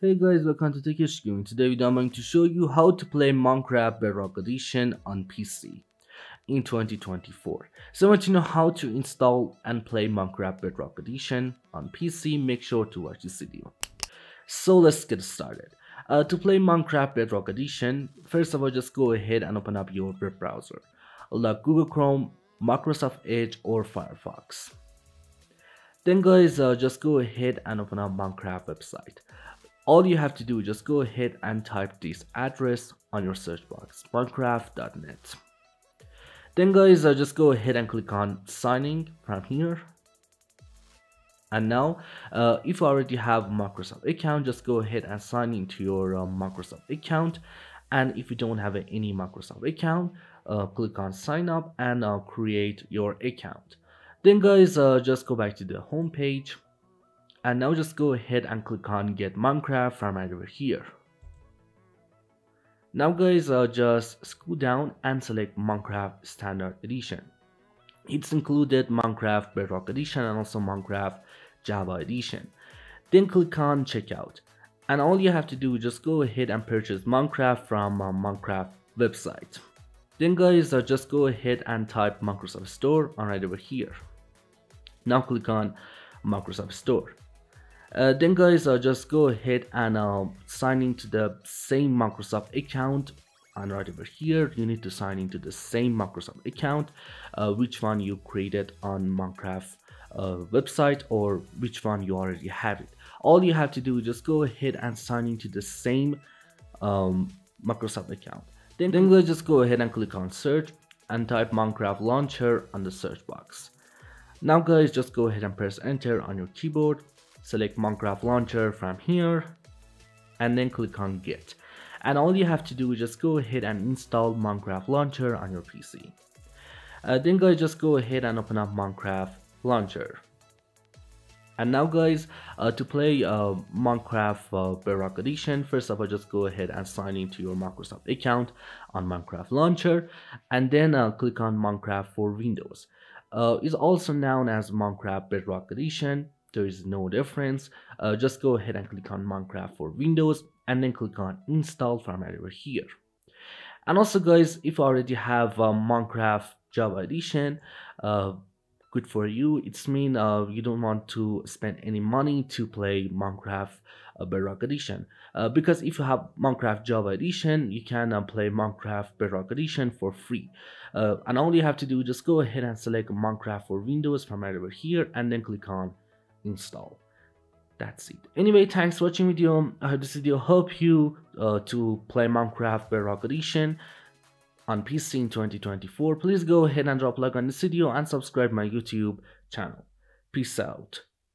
Hey guys, welcome to Techish Gaming. Today I'm going to show you how to play Minecraft Bedrock Edition on PC in 2024. So once you know how to install and play Minecraft Bedrock Edition on PC, make sure to watch this video. So let's get started. Uh, to play Minecraft Bedrock Edition, first of all just go ahead and open up your web browser like Google Chrome, Microsoft Edge or Firefox. Then guys, uh, just go ahead and open up Minecraft website. All you have to do is just go ahead and type this address on your search box, minecraft.net. Then guys, uh, just go ahead and click on signing from here. And now, uh, if you already have Microsoft account, just go ahead and sign into your uh, Microsoft account. And if you don't have any Microsoft account, uh, click on sign up and uh, create your account then guys uh, just go back to the home page and now just go ahead and click on get minecraft from right over here. Now guys uh, just scroll down and select minecraft standard edition. It's included minecraft bedrock edition and also minecraft java edition. Then click on checkout. And all you have to do is just go ahead and purchase minecraft from uh, minecraft website. Then guys uh, just go ahead and type microsoft store on right over here. Now click on Microsoft Store. Uh, then guys, uh, just go ahead and uh, sign into the same Microsoft account. And right over here you need to sign into the same Microsoft account uh, which one you created on Minecraft uh, website or which one you already have it. All you have to do is just go ahead and sign into the same um, Microsoft account. Then, then go just go ahead and click on search and type Minecraft launcher on the search box. Now guys, just go ahead and press enter on your keyboard, select Minecraft launcher from here, and then click on get. And all you have to do is just go ahead and install Minecraft launcher on your PC. Uh, then guys, just go ahead and open up Minecraft launcher. And now guys, uh, to play uh, Minecraft uh, Bedrock Edition, first of all, just go ahead and sign into your Microsoft account on Minecraft Launcher, and then uh, click on Minecraft for Windows uh, is also known as Minecraft Bedrock Edition. There is no difference. Uh, just go ahead and click on Minecraft for Windows and then click on install from over here. And also guys, if you already have uh, Minecraft Java Edition, uh, good for you. It's mean uh, you don't want to spend any money to play Minecraft uh, Bedrock Edition. Uh, because if you have Minecraft Java Edition, you can uh, play Minecraft Bedrock Edition for free. Uh, and all you have to do is just go ahead and select Minecraft for Windows from right over here and then click on install. That's it. Anyway, thanks for watching video. I hope this video help you uh, to play Minecraft Bedrock Edition on PC in 2024. Please go ahead and drop a like on this video and subscribe my YouTube channel. Peace out.